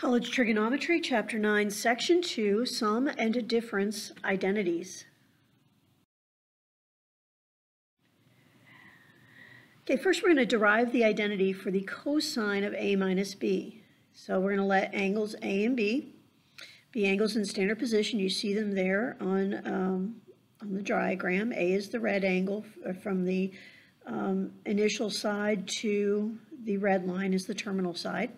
College Trigonometry, Chapter 9, Section 2, Sum and Difference Identities. Okay, first we're going to derive the identity for the cosine of a minus b. So we're going to let angles a and b be angles in standard position. You see them there on, um, on the diagram. A is the red angle uh, from the um, initial side to the red line is the terminal side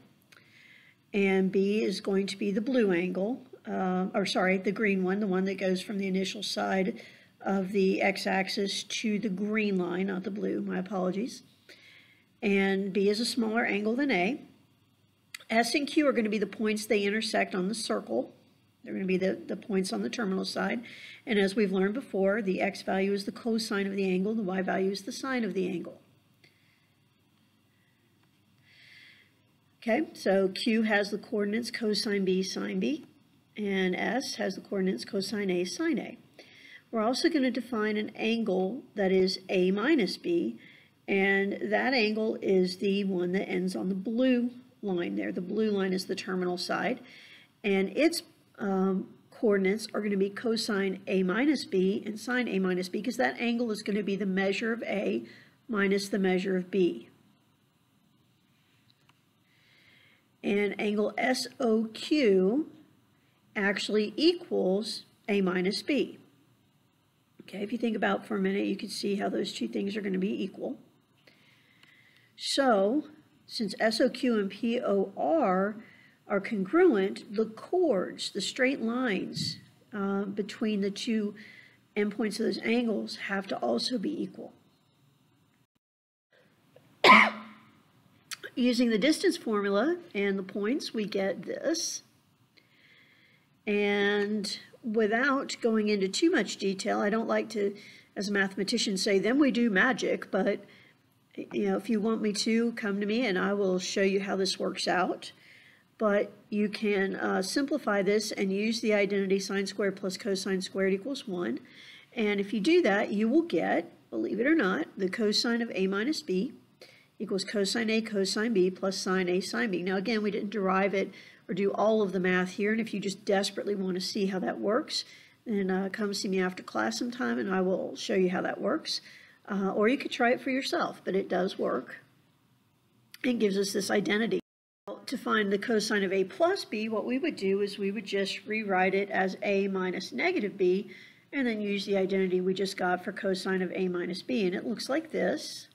and B is going to be the blue angle, uh, or sorry, the green one, the one that goes from the initial side of the x-axis to the green line, not the blue, my apologies. And B is a smaller angle than A. S and Q are going to be the points they intersect on the circle. They're going to be the, the points on the terminal side. And as we've learned before, the x value is the cosine of the angle, the y value is the sine of the angle. Okay, so Q has the coordinates cosine B sine B, and S has the coordinates cosine A sine A. We're also going to define an angle that is A minus B, and that angle is the one that ends on the blue line there. The blue line is the terminal side, and its um, coordinates are going to be cosine A minus B and sine A minus B, because that angle is going to be the measure of A minus the measure of B. and angle SOQ actually equals A minus B. Okay, if you think about for a minute, you can see how those two things are going to be equal. So, since SOQ and POR are congruent, the chords, the straight lines uh, between the two endpoints of those angles have to also be equal. Using the distance formula and the points, we get this. And without going into too much detail, I don't like to, as a mathematician, say, then we do magic, but you know, if you want me to, come to me and I will show you how this works out. But you can uh, simplify this and use the identity sine squared plus cosine squared equals 1. And if you do that, you will get, believe it or not, the cosine of a minus b equals cosine A cosine B plus sine A sine B. Now again, we didn't derive it or do all of the math here, and if you just desperately want to see how that works, then uh, come see me after class sometime and I will show you how that works. Uh, or you could try it for yourself, but it does work. It gives us this identity. To find the cosine of A plus B, what we would do is we would just rewrite it as A minus negative B, and then use the identity we just got for cosine of A minus B. And it looks like this.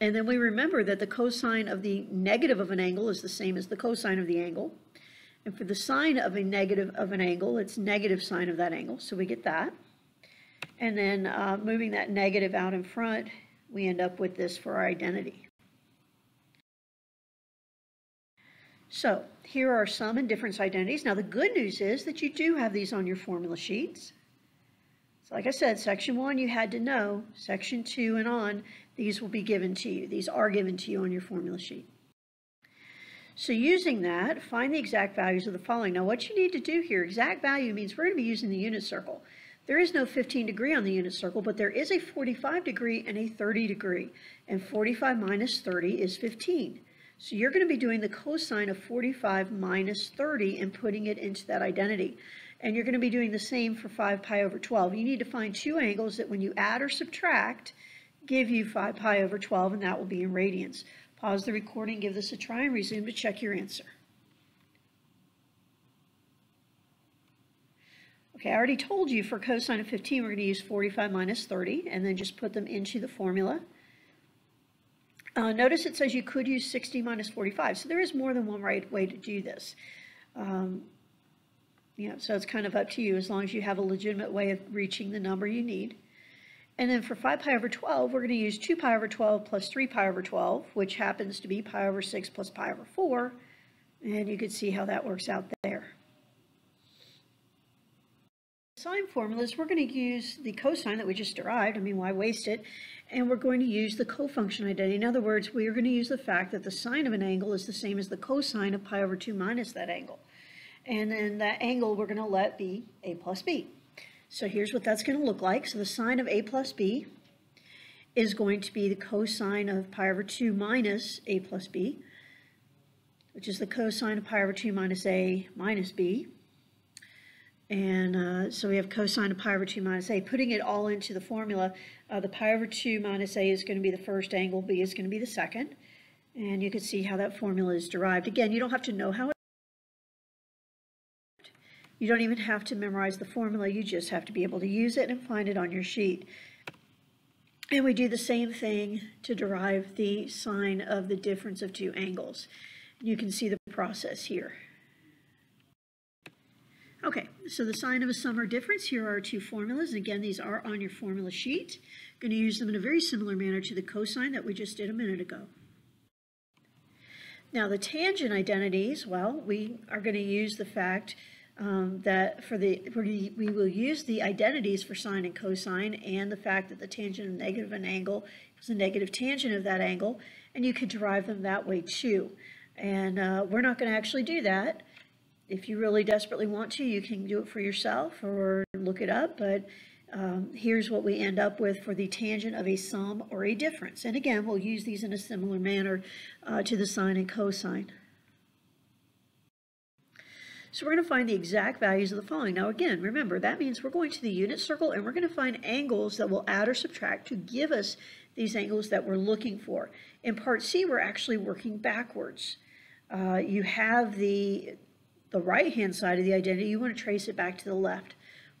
And then we remember that the cosine of the negative of an angle is the same as the cosine of the angle. And for the sine of a negative of an angle, it's negative sine of that angle. So we get that. And then uh, moving that negative out in front, we end up with this for our identity. So here are sum and difference identities. Now the good news is that you do have these on your formula sheets like I said, section one you had to know. Section two and on, these will be given to you. These are given to you on your formula sheet. So using that, find the exact values of the following. Now what you need to do here, exact value means we're going to be using the unit circle. There is no 15 degree on the unit circle, but there is a 45 degree and a 30 degree. And 45 minus 30 is 15. So you're going to be doing the cosine of 45 minus 30 and putting it into that identity. And you're going to be doing the same for 5 pi over 12. You need to find two angles that when you add or subtract, give you 5 pi over 12, and that will be in radians. Pause the recording, give this a try, and resume to check your answer. Okay, I already told you for cosine of 15, we're going to use 45 minus 30, and then just put them into the formula. Uh, notice it says you could use 60 minus 45, so there is more than one right way to do this. Um, know, so it's kind of up to you as long as you have a legitimate way of reaching the number you need. And then for 5 pi over 12, we're going to use 2 pi over 12 plus 3 pi over 12, which happens to be pi over 6 plus pi over 4. And you can see how that works out there. Sine formulas, we're going to use the cosine that we just derived. I mean, why waste it? And we're going to use the cofunction identity. In other words, we are going to use the fact that the sine of an angle is the same as the cosine of pi over 2 minus that angle. And then that angle we're going to let be a plus b. So here's what that's going to look like. So the sine of a plus b is going to be the cosine of pi over 2 minus a plus b. which is the cosine of pi over 2 minus a minus b. And uh, so we have cosine of pi over 2 minus a. Putting it all into the formula, uh, the pi over 2 minus a is going to be the first angle, b is going to be the second. And you can see how that formula is derived. Again, you don't have to know how you don't even have to memorize the formula, you just have to be able to use it and find it on your sheet. And we do the same thing to derive the sine of the difference of two angles. You can see the process here. Okay, so the sine of a sum or difference, here are two formulas. Again, these are on your formula sheet. I'm going to use them in a very similar manner to the cosine that we just did a minute ago. Now the tangent identities, well, we are going to use the fact um, that for the we, will use the identities for sine and cosine and the fact that the tangent of negative an angle is a negative tangent of that angle, and you could derive them that way too. And uh, we're not going to actually do that. If you really desperately want to, you can do it for yourself or look it up, but um, here's what we end up with for the tangent of a sum or a difference. And again, we'll use these in a similar manner uh, to the sine and cosine. So we're going to find the exact values of the following. Now again, remember, that means we're going to the unit circle and we're going to find angles that will add or subtract to give us these angles that we're looking for. In part C, we're actually working backwards. Uh, you have the, the right-hand side of the identity. You want to trace it back to the left.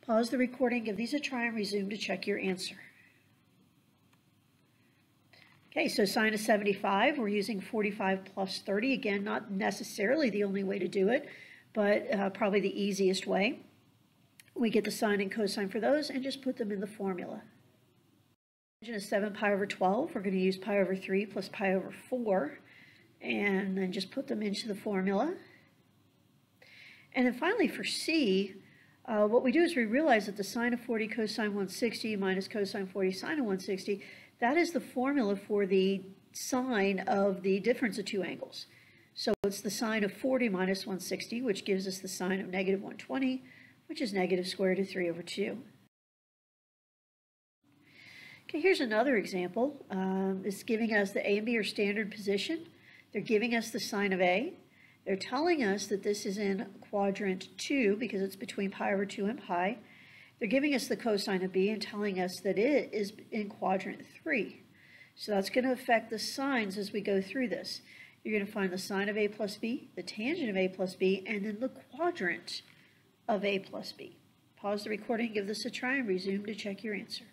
Pause the recording, give these a try, and resume to check your answer. Okay, so sine of 75, we're using 45 plus 30. Again, not necessarily the only way to do it, but uh, probably the easiest way. We get the sine and cosine for those and just put them in the formula. Tangent is 7 pi over 12. We're going to use pi over 3 plus pi over 4 and then just put them into the formula. And then finally for C, uh, what we do is we realize that the sine of 40 cosine 160 minus cosine 40 sine of 160, that is the formula for the sine of the difference of two angles. So it's the sine of 40 minus 160, which gives us the sine of negative 120, which is negative square root of 3 over 2. Okay, here's another example. Um, it's giving us the A and B are standard position. They're giving us the sine of A. They're telling us that this is in quadrant 2 because it's between pi over 2 and pi. They're giving us the cosine of b and telling us that it is in quadrant 3. So that's going to affect the signs as we go through this. You're going to find the sine of a plus b, the tangent of a plus b, and then the quadrant of a plus b. Pause the recording, give this a try, and resume to check your answer.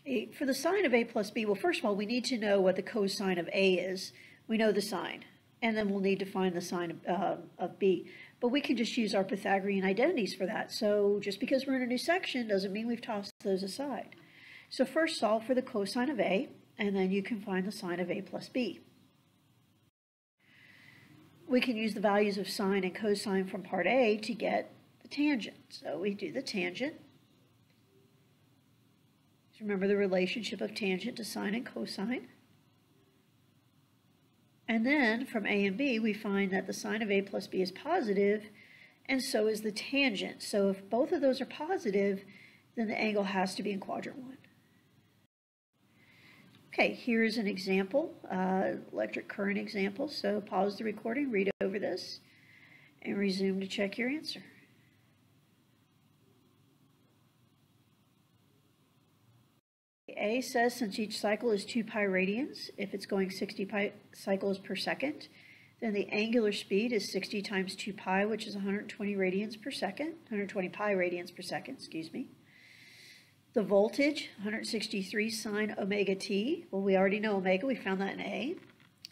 Okay, for the sine of a plus b, well, first of all, we need to know what the cosine of a is. We know the sine, and then we'll need to find the sine of, uh, of b. But we can just use our Pythagorean identities for that. So just because we're in a new section doesn't mean we've tossed those aside. So first solve for the cosine of a, and then you can find the sine of a plus b. We can use the values of sine and cosine from part A to get the tangent. So we do the tangent Remember the relationship of tangent to sine and cosine. And then from A and B, we find that the sine of A plus B is positive, and so is the tangent. So if both of those are positive, then the angle has to be in quadrant 1. Okay, here's an example, uh, electric current example. So pause the recording, read over this, and resume to check your answer. A says since each cycle is 2 pi radians, if it's going 60 pi cycles per second, then the angular speed is 60 times 2 pi, which is 120 radians per second, 120 pi radians per second, excuse me. The voltage, 163 sine omega t. Well, we already know omega, we found that in A.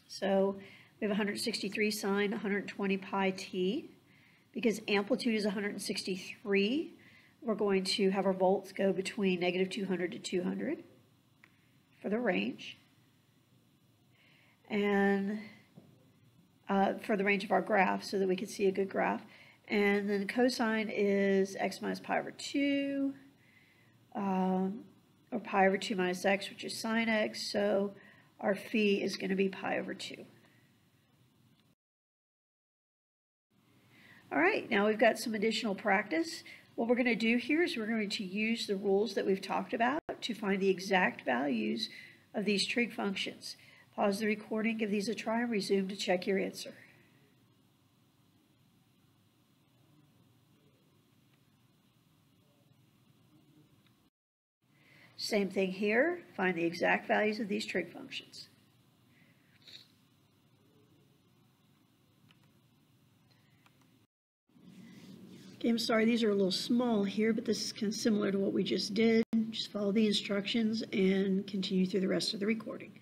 So we have 163 sine 120 pi t. Because amplitude is 163, we're going to have our volts go between negative 200 to 200 for the range. And uh, for the range of our graph so that we can see a good graph. And then cosine is x minus pi over 2, um, or pi over 2 minus x, which is sine x. So our phi is going to be pi over 2. All right, now we've got some additional practice. What we're going to do here is we're going to use the rules that we've talked about to find the exact values of these trig functions. Pause the recording, give these a try, and resume to check your answer. Same thing here, find the exact values of these trig functions. Okay, I'm sorry, these are a little small here, but this is kind of similar to what we just did. Just follow the instructions and continue through the rest of the recording.